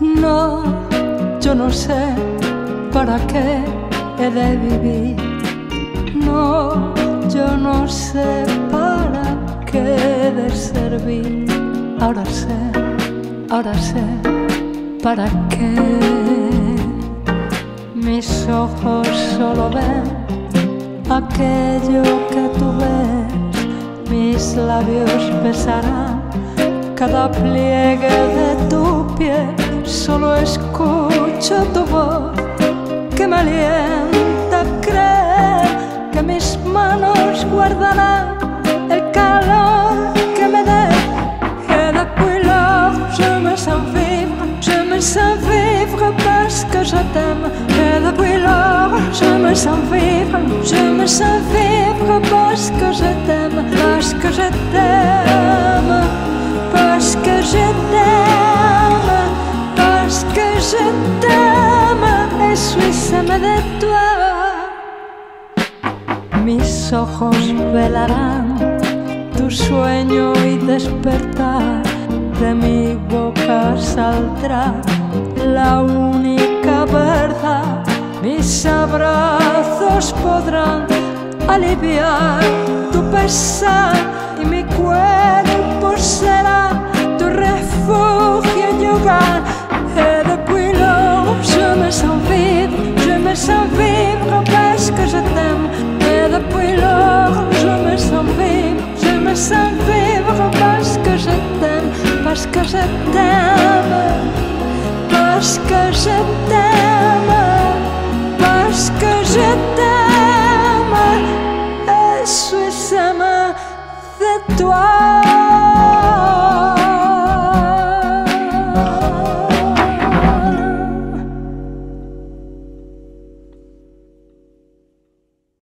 No, yo no sé para qué he de vivir. No, yo no sé para qué he de servir. Ahora sé, ahora sé para qué. Mis ojos solo ven aquello que labios besarán cada pliegue de tu piel. Solo escucho tu voz que me alienta a creer que mis manos guardarán el calor que me dé. Et depuis lors, je me sens vivre, je me sens vivre parce que je t'aime. Et depuis lors, je me sens vivre, je me sens vivre parce que je t'aime, parce que je t'aime, parce que je t'aime, parce que je t'aime et suis aimé de toi. Mis ojos velarán tu sueño y despertar. De mi boca saldrá la única verdad. Mis abrazos podrán aliviar tu pesar parce que je t'aime, parce que je t'aime. Et suis aimé de toi.